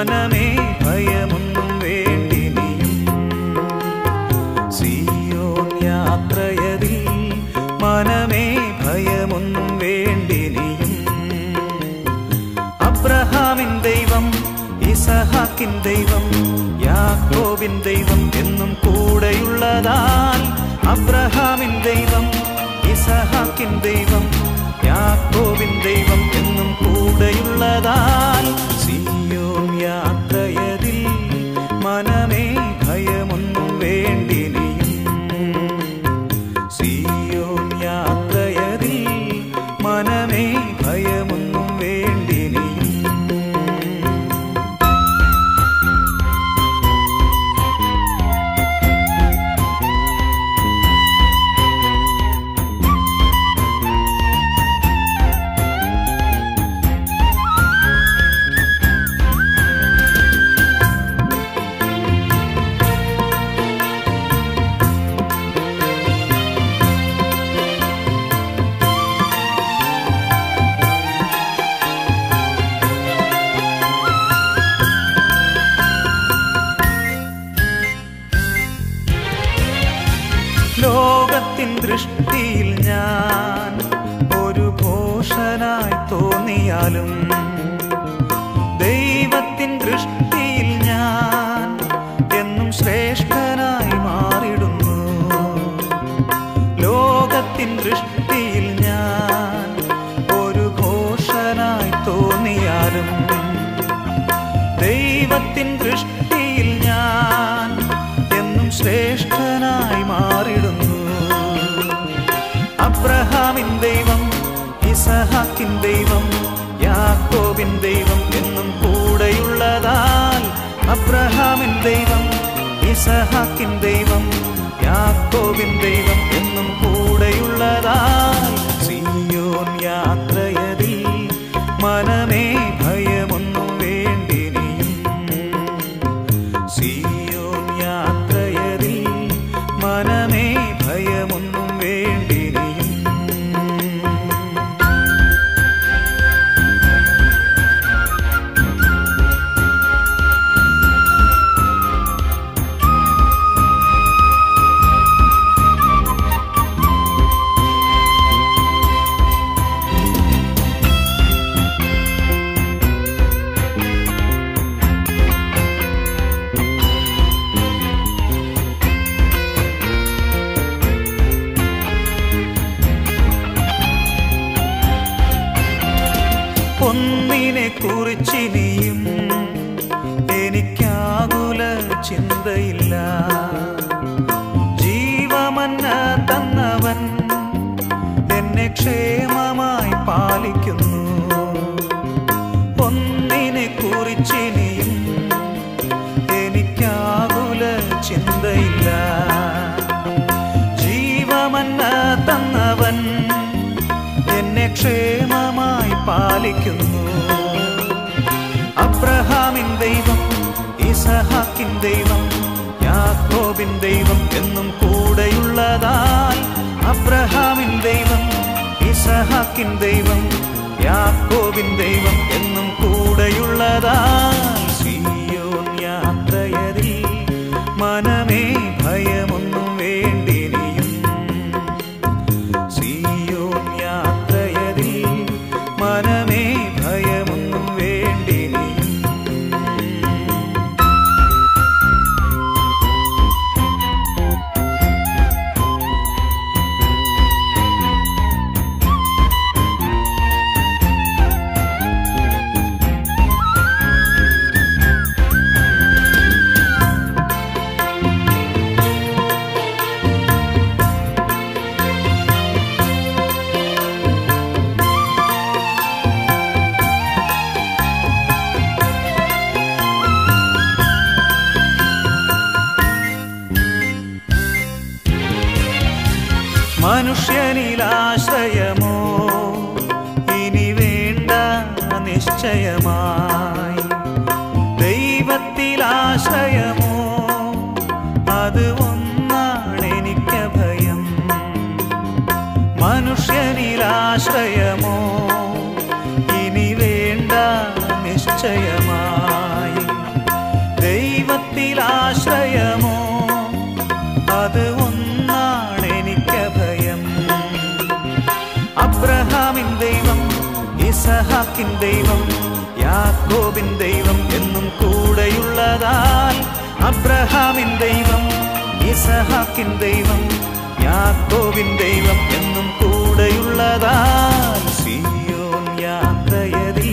മനമേ ഭയമൊന്നും വേണ്ടിനിയും സിയോൻ യാത്രയതിൽ മനമേ ഭയമൊന്നും വേണ്ടിനിയും അബ്രഹാമിൻ ദൈവം ഇസഹാക്കിൻ ദൈവം യാക്കോവിൻ ദൈവം എന്നും കൂടെയുള്ളതാൽ അബ്രഹാമിൻ ദൈവം ഇസഹാക്കിൻ ദൈവം യാക്കോബിൻ ദൈവം തോന്നിയാലും ദൈവത്തിൻ ദൃഷ്ടിയിൽ ഞാൻ എന്നും ശ്രേഷ്ഠനായി മാറിടുന്നു. അബ്രഹാമിൻ ദൈവം ഇസഹാക്കിൻ ദൈവം യാക്കോബിൻ ദൈവം എന്നും കൂടെയുള്ളതാൽ അബ്രഹാമിൻ ദൈവം ഇസഹാക്കിൻ ദൈവം യാക്കോബിൻ ദൈവം എന്നും കൂടെയുള്ളതാൽ ഒന്നിനെ കുറിച്ചിനിയും എനിക്കാകുല ചിന്തയില്ല. ജീവമന്ന തന്നവൻ എന്നെ ക്ഷേമമായി പാലിക്കുന്നു. ഒന്നിനെ കുറിച്ചിനിയും പാലിക്കുന്നു അബ്രഹാമിൻ ദൈവം ഇസഹാക്കിൻ ദൈവം യാക്കോബിൻ ദൈവം എന്നും കൂടെയുള്ളതാൽ അബ്രഹാമിൻ ദൈവം ഇസഹാക്കിൻ ദൈവം യാക്കോബിൻ ദൈവം മനുഷ്യനിലാശ്രയമോ? ഇനി വേണ്ട നിശ്ചയമായി. ദൈവത്തിലാശ്രയമോ? അത് എനിക്ക് ഭയം. മനുഷ്യനിലാശ്രയമോ? ഇനി വേണ്ട നിശ്ചയമായി. ദൈവത്തിലാശ്രയമോ? ഇസഹാക്കിൻ ദൈവം യാക്കോബിൻ ദൈവം എന്നും കൂടെയുള്ളതാൽ അബ്രഹാമിൻ ദൈവം ഇസഹാക്കിൻ ദൈവം യാക്കോബിൻ ദൈവം എന്നും കൂടെയുള്ളതാൽ സിയോൻ യാത്രയതിൽ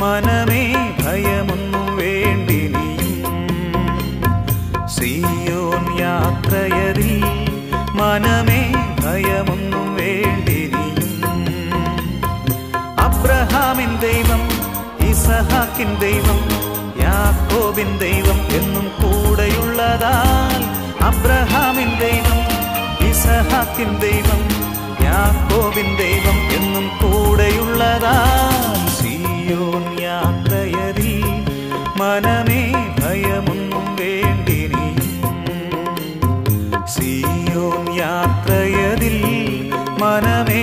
മനമേ അബ്രഹാമിൻ ദൈവം ഇസഹാക്കിൻ ദൈവം യാക്കോബിൻ ദൈവം എന്നും കൂടെയുള്ളതാൽ അബ്രഹാമിൻ ദൈവം ഇസഹാക്കിൻ ദൈവം യാക്കോബിൻ ദൈവം എന്നും കൂടെയുള്ളതാൽ സിയോൻ യാത്രയതിൽ മനമേ ഭയമൊന്നും വേണ്ടിനി. സിയോൻ യാത്രയതിൽ മനമേ